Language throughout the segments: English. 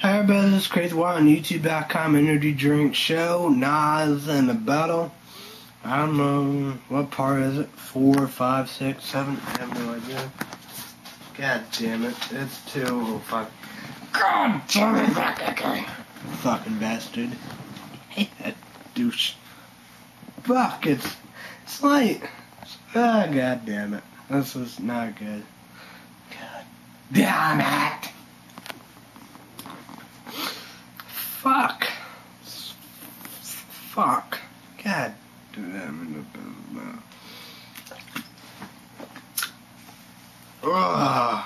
Hi everybody, this is Crazy Wyatt on YouTube.com energy drink show, Nas and the battle. I don't know, what part is it? Four, five, six, seven? I have no idea. God damn it, it's two oh five. God damn it, guy. Fucking bastard. hate that douche. Fuck, it's, it's late. Ah, god damn it. This is not good. God damn it. Fuck. Fuck. God damn it. Ugh.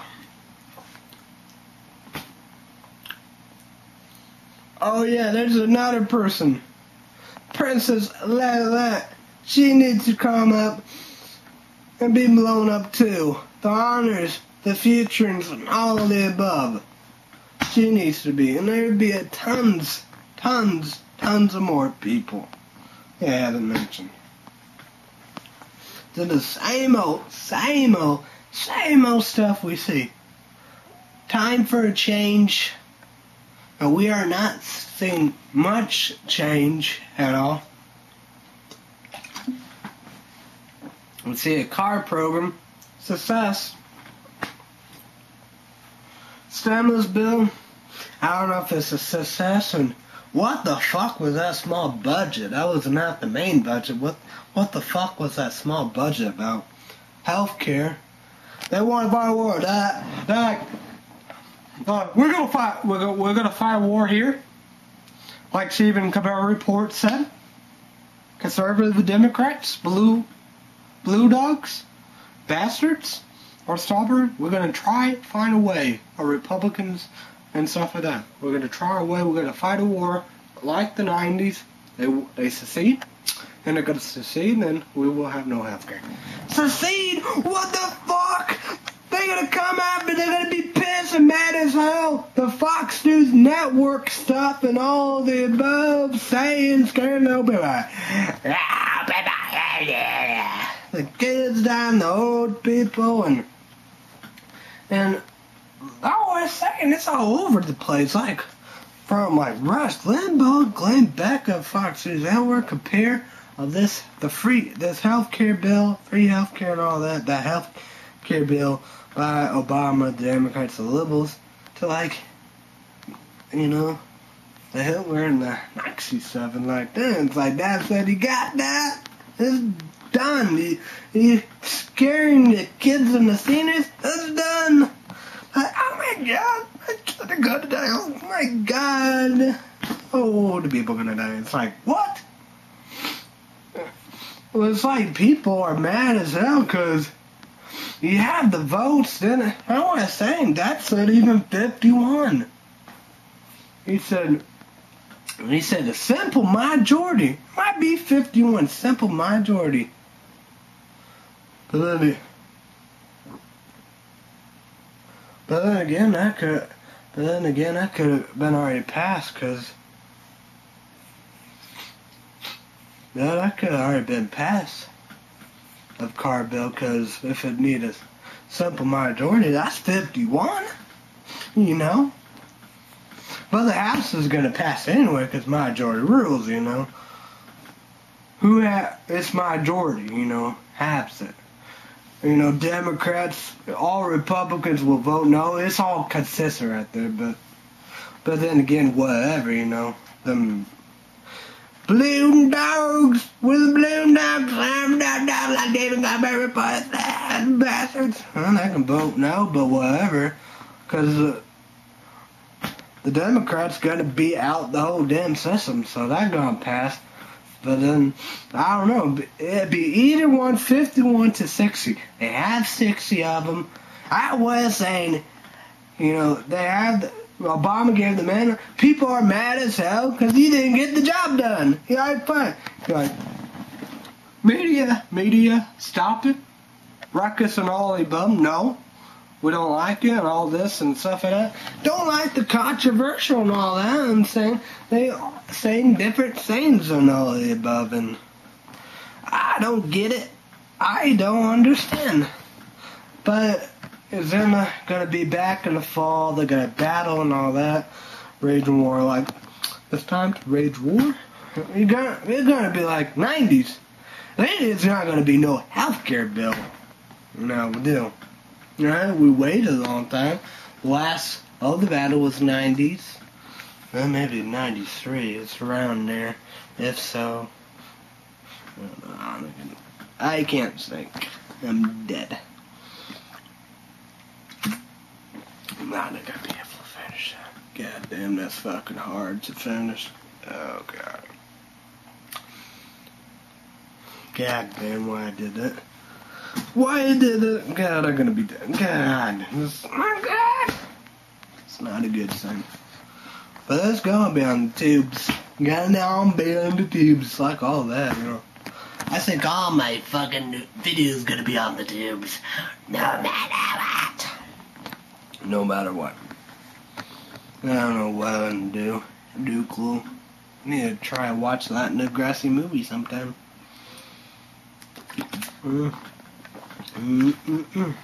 Oh yeah, there's another person. Princess Lala. She needs to come up and be blown up too. The honors, the futurings, and all of the above. She needs to be. And there'd be a tons, tons, tons of more people. I haven't mentioned. To the same old, same old, same old stuff we see. Time for a change. And we are not seeing much change at all. We see a car program success. Stimulus bill. I don't know if it's a success and what the fuck was that small budget? That was not the main budget. What what the fuck was that small budget about? Healthcare. They want to a war. That that uh, we're gonna fight. We're gonna, we're gonna fight war here. Like Stephen Colbert report said. Conservative Democrats, blue blue dogs, bastards, or stubborn. We're gonna try find a way. Or Republicans and stuff like that. We're gonna try our way. We're gonna fight a war like the '90s. They they secede, and they're gonna secede, and then we will have no health care. Secede? What the fuck? They're gonna come after. They're gonna be pissed and mad as hell. The Fox News Network stuff and all the above saying, scaring the people. The kids dying, the old people, and and I was saying it's all over the place. Like from like Rush Limbaugh, Glenn Beck of Fox News Network compare of this the free this health care bill, free health care and all that, that health care bill by Obama, the Democrats, the liberals, to like you know, the Hitler and the Nazi stuff and like that. It's like that said he got that. It's done. He, he's scaring the kids and the seniors. It's done. Oh my god, my kids are gonna die. Oh my god. Oh, the people gonna die. It's like, what? Well, it's like people are mad as hell because you have the votes. Then I was saying that said even 51. He said, he said a simple majority might be 51. Simple majority. But then But then again, that could. But then again, that could have been already passed because. Yeah, that could have already been passed of car bill because if it needed a simple majority, that's 51. You know? But the House is going to pass anyway because majority rules, you know? Who ha- it's majority, you know, has it you know, Democrats, all Republicans will vote no. It's all consistent right there, but but then again, whatever, you know, them balloon dogs with balloon dogs, slam down down like David Montgomery bastards. Well, they can vote no, but whatever, because uh, the Democrats gonna beat out the whole damn system, so that's gonna pass. But then, I don't know. It'd be either 151 to 60. They have 60 of them. I was saying, you know, they have. The, Obama gave the man. People are mad as hell because he didn't get the job done. He like, fine. You're like, media, media, stop it. Ruckus and all the above. No we don't like it and all this and stuff like that. Don't like the controversial and all that and saying they saying different things and all the above and I don't get it. I don't understand. But is Emma gonna be back in the fall? They're gonna battle and all that. raging war like it's time to rage war. You're gonna, gonna be like 90s. Then it's not gonna be no healthcare bill. No deal. Right? We waited a long time. Last of the battle was 90s. Well, maybe 93. It's around there. If so, I can't think. I'm dead. I'm not gonna be able to finish that. God damn, that's fucking hard to finish. Oh god. God damn, why I did that. Why I did it. God, I'm gonna be dead. God. This, God. It's not a good thing. But it's gonna be on the tubes. Gotta now be on the tubes. Like all that, you know. I think all my fucking videos gonna be on the tubes. No matter. No matter what. I don't know what I'm gonna do. Do clue. I need to try and watch that Degrassi movie sometime. Mm. Mm -mm.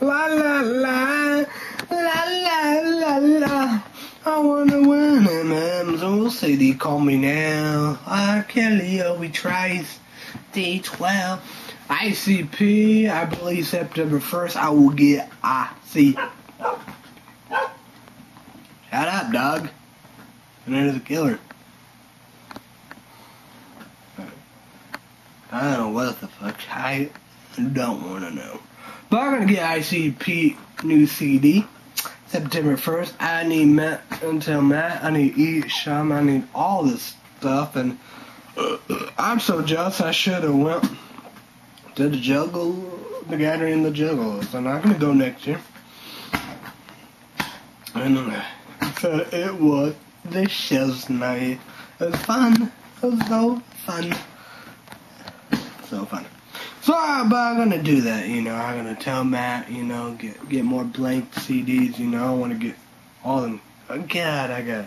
La la la, la la la la. I wanna win M&M's. Oh, call me now. R. Kelly, oh, we tries. D12. ICP, I believe September 1st, I will get IC. Shut up, dog. And there's a killer. I don't know what the fuck. I don't want to know. But I'm going to get ICP new CD. September 1st. I need Matt until Matt. I need eat some. I need all this stuff. And I'm so jealous. I should have went the juggle, the gathering in the juggle. So I'm to go next year. And uh, so it was the show's night. It was fun. It was so fun. So fun. So, but I'm gonna do that, you know. I'm gonna tell Matt, you know, get get more blank CDs, you know. I want to get all them. Oh, God, I got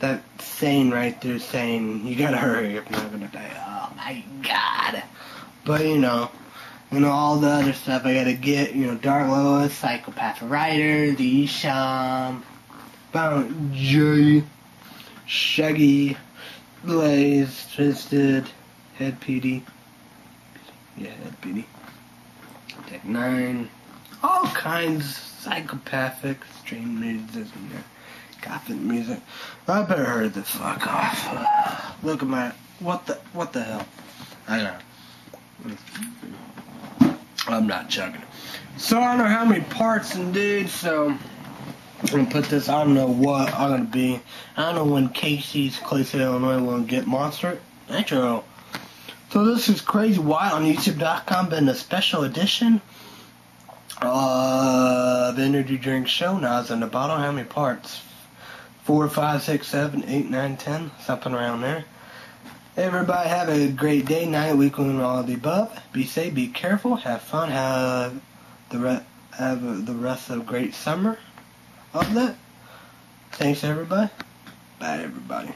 that saying right there saying you gotta hurry if you're not gonna die. Oh my God. But you know, you know all the other stuff I gotta get. You know, Dark Lotus, Psychopath Rider, The Isham, Bound J, Shaggy, Blaze, Twiztid, Head PD. Yeah, Head PD. Tech 9. All kinds of psychopathic stream music in there. Gothic music. I better hurry the fuck off. Look at my what the what the hell? I know. I'm not chugging. So I don't know how many parts and indeed, so I'm gonna put this I don't know what I'm gonna be. I don't know when Casey's Clayton, Illinois will get Monster. Nitro. So this is Crazy Wyatt on YouTube.com, been a special edition of Energy Drink Show. Now it's in the bottle. How many parts? Four, five, six, seven, eight, nine, ten, something around there. Everybody have a great day, night, week, and all of the above. Be safe, be careful, have fun, have the re- have the rest of a great summer of that. Thanks, everybody. Bye, everybody.